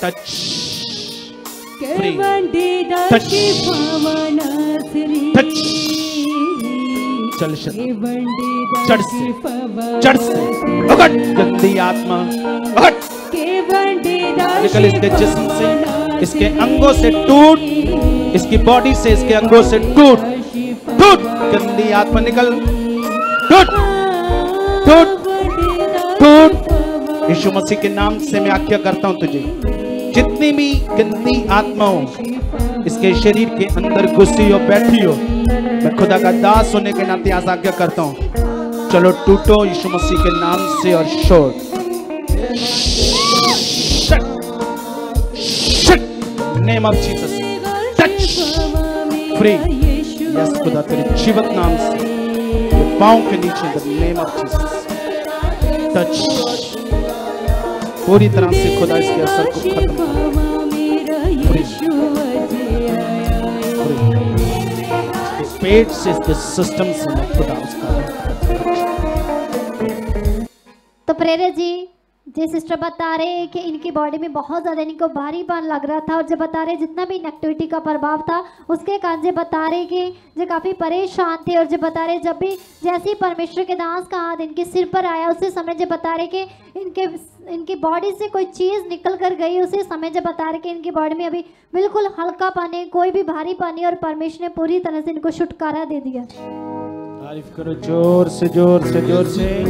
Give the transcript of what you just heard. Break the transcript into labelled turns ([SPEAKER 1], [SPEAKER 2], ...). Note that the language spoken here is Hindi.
[SPEAKER 1] Free.
[SPEAKER 2] Touch.
[SPEAKER 1] Touch. चल शत से। जड़ से। उगट गंदी आत्मा। निकल इसके जिस्म से। इसके अंगों से टूट। इसकी बॉडी से इसके अंगों से टूट। टूट। गंदी आत्मा निकल। टूट। टूट। टूट। यीशु मसीह के नाम से मैं आज्ञा करता हूँ तुझे। जितनी भी गंदी आत्माओं इसके शरीर के अंदर घुसी हो, बैठी हो, मैं खुदा का दास होने के नाते आज आज्ञा करता हूँ। चलो टूटो, यीशु मसीह के नाम से और शोर name of Jesus touch free yes खुदा, तेरे जीवत नाम से। पाँव के नीचे नेम ऑफ़ जीसस टच पूरी तरह से खुदा इसके असर को खत्म। पेट से सिस्टम से खुदा उसका
[SPEAKER 3] तो प्रेरित जी जी सिस्टर बता रहे हैं कि इनकी बॉडी में बहुत ज़्यादा इनको भारीपन लग रहा था और जब बता रहे जितना भी नेगेटिविटी का प्रभाव था, उसके कारण जो बता रहे कि जो काफ़ी परेशान थे और जो बता रहे जब भी जैसे ही परमेश्वर के दास का हाथ इनके सिर पर आया, उसी समय जब बता रहे कि इनके, इनकी बॉडी से कोई चीज़ निकल कर गई, उसी समय जब बता रहे कि इनकी बॉडी में अभी बिल्कुल हल्का पानी कोई भी भारी पानी और परमेश्वर ने पूरी तरह से इनको छुटकारा दे दिया।
[SPEAKER 1] तारीफ़ करो, ज़ोर से ज़ोर से ज़ोर से।